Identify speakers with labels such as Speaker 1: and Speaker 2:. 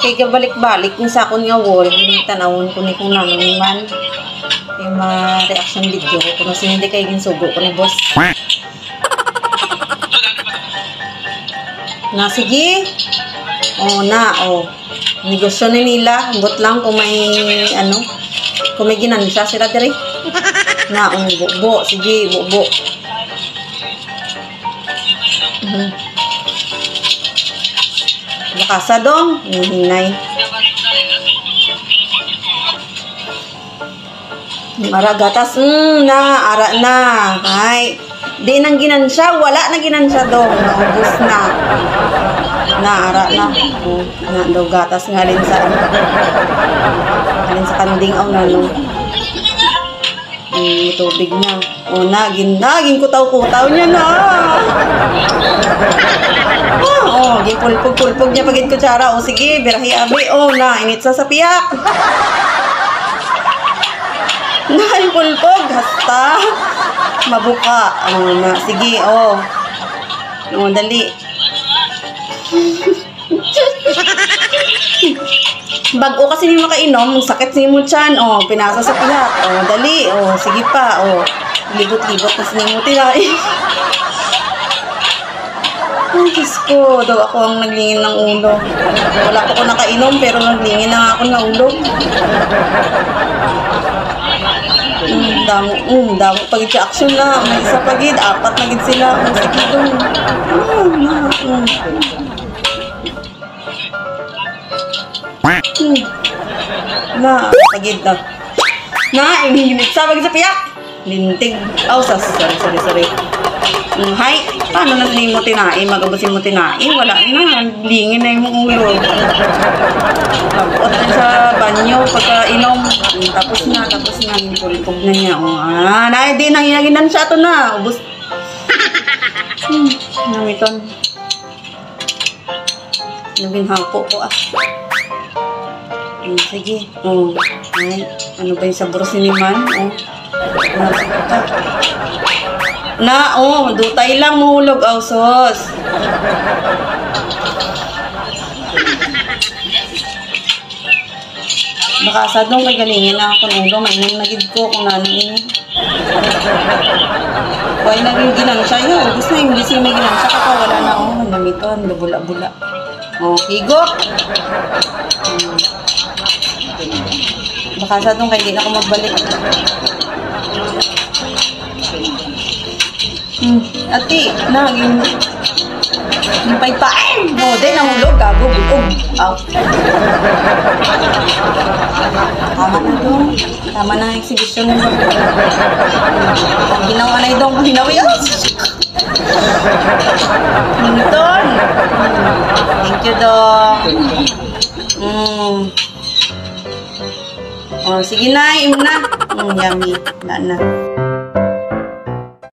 Speaker 1: Kay gabalik-balik ni sa akon nga wall, tanawon ko ni kung nanon man. Kay ma-reaction video ko kung hindi kay ginsugo ko ni boss. Na sige. Oh na, oh. Negosyo ni nila, but lang kung may ano, kung may ginansya sila dire. Na, oh, bubo, sige, bubo. Mhm. Bakasa dong, hinay. Ara gatas, mm, na, ara na. Ay, di nang ginansya, wala na ginansya dong. Naubos na. Na, ara na. Oh, na, daw gatas nga rin sa, alin sa kanding aw na, no. Mm, tubig na. O, nagin, nagin kutaw-kutaw niya na. Oh, gipulpog-pulpog niya pagit kutsara. O, sige, birahi abi. O, na, init sa sapiyak. Nahay pulpog, hasta. Mabuka. O, na, sige, o. O, dali. Bago kasi ni makainom, sakit ni mo chan, oh, pinasa sa pihat. Oh, dali, oh, sige pa, oh. Libot-libot kasi ni mo. Ay, Diyos ko, daw ako ang naglingin ng ulo. Wala pa ko nakainom, pero naglingin na ako ng ulo. Mm, damo, mm, damo sa action na. May isa pagit, apat na gid sila. Ang sige doon. Mm, na, mm. Hmm. Na, pagid na. Na, inhinit sa pagid sa piyak. Lintig. Oh, sorry, sorry, sorry. Hi, paano na hindi mo tinain? Magabusin mo tinain? Wala na, lingin na yung ulo. Tapos sa banyo, pagka inom, tapos na, tapos na, pulpog na niya. Oh, ah, na, hindi, nanginaginan siya ito na. Ubus. Hmm, namiton. Nabinhapo ko ah. Hmm, sige. Oh, ay, ano ba yung sabros ni Man? Oh. Nakita. Na, oh, dutay lang mahulog, oh, sos. Baka sa doon kay galingin na ako ng ulo, mainom na gid ko kung nano ini. Why naging ginansya yun? Gusto na hindi may ginansya ka pa, wala na ako, manamiton, bula-bula. Oh, higop! Hmm. Baka sa doon kay hindi na ako magbalik. Hmm, ati, naging paypain. Oh, din nahulog, gago, bukog. Aw. Tama na doon. Tama na exhibition. Ginawa na dong ginawa yun. Newton. Thank you, dong. Mm. Oh, sige na, im na. Mm, yummy. Wala na.